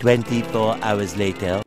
24 hours later.